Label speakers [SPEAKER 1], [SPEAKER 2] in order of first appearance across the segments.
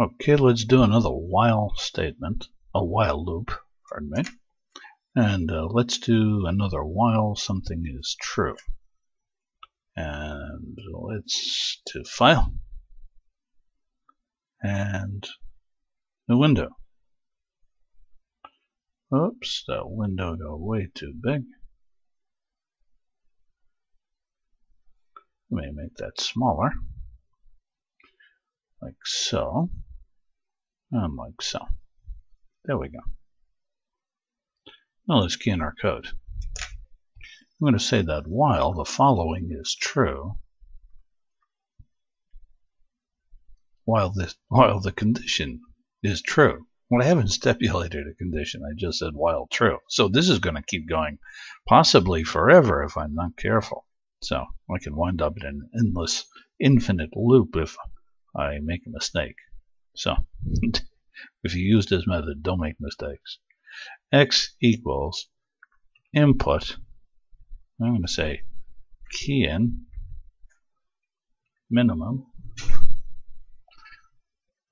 [SPEAKER 1] Okay, let's do another while statement, a while loop, pardon me. And uh, let's do another while something is true. And let's do file and the window. Oops, that window got way too big. Let me make that smaller, like so, like so. There we go. Now let's key in our code. I'm going to say that while the following is true, while this while the condition is true. Well, I haven't stipulated a condition. I just said while true. So this is going to keep going possibly forever if I'm not careful. So I can wind up in an endless, infinite loop if I make a mistake. So if you use this method, don't make mistakes. x equals input. I'm going to say key in minimum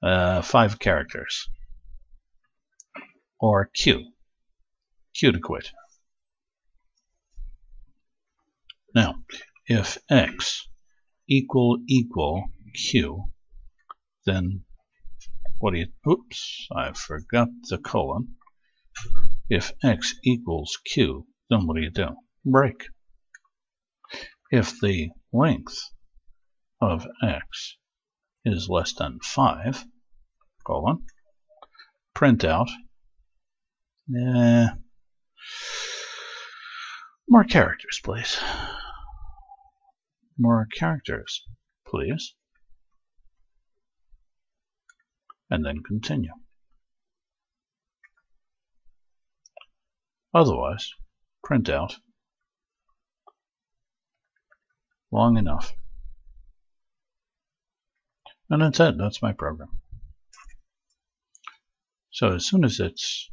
[SPEAKER 1] uh, five characters or Q. Q to quit. Now, if x equal equal q, then what do you, oops, I forgot the colon. If x equals q, then what do you do? Break. If the length of x is less than 5, colon, print out, eh, more characters, please. More characters, please. And then continue. Otherwise, print out long enough. And that's it. That's my program. So as soon as it's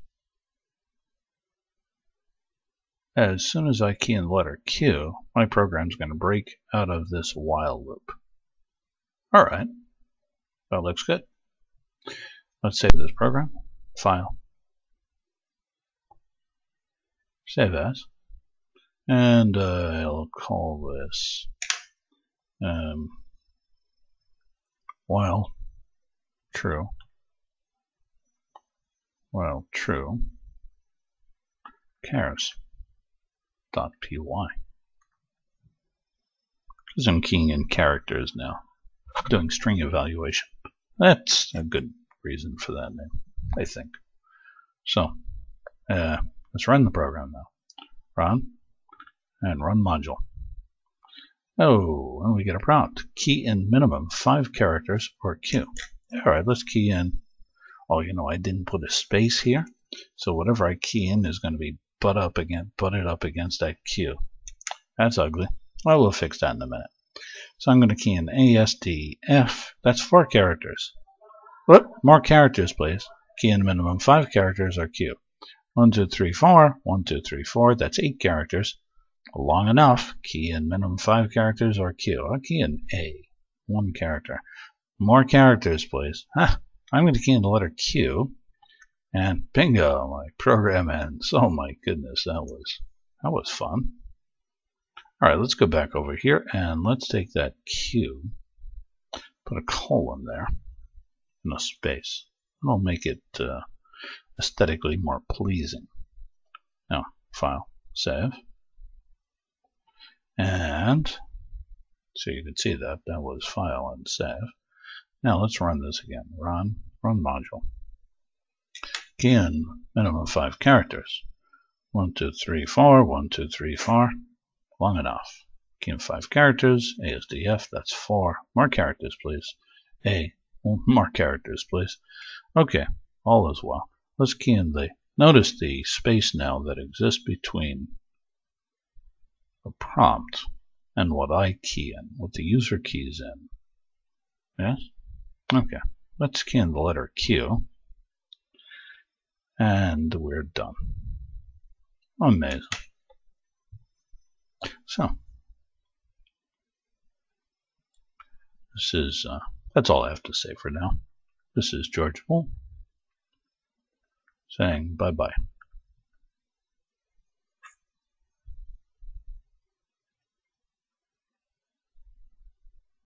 [SPEAKER 1] As soon as I key in the letter Q, my program's going to break out of this while loop. All right, that looks good. Let's save this program. File. Save as. And uh, I'll call this um, while true. While true. Chars py because I'm keying in characters now, doing string evaluation. That's a good reason for that name, I think. So, uh, let's run the program now. Run, and run module. Oh, and we get a prompt. Key in minimum five characters or Q. Alright, let's key in. Oh, you know, I didn't put a space here. So whatever I key in is going to be butt up again, butt it up against that Q. That's ugly. Well, we'll fix that in a minute. So I'm going to key in ASDF. That's four characters. What? More characters, please. Key in minimum five characters are Q. One, two, three, four. One, two, three, four. That's eight characters. Long enough. Key in minimum five characters or Q. I'll key in A. One character. More characters, please. Huh. I'm going to key in the letter Q. And bingo, my program ends. Oh my goodness, that was that was fun. All right, let's go back over here and let's take that Q, put a colon there, and a space. That'll make it uh, aesthetically more pleasing. Now, file, save, and so you can see that that was file and save. Now let's run this again. Run, run module again, minimum five characters. One, two, three, four, one, two, three, four. Long enough. Key in five characters, ASDF, that's four. More characters, please. A, more characters, please. Okay, all is well. Let's key in the, notice the space now that exists between the prompt and what I key in, what the user keys in. Yes? Okay, let's key in the letter Q. And we're done. Amazing. So, this is, uh, that's all I have to say for now. This is George Boole saying bye bye.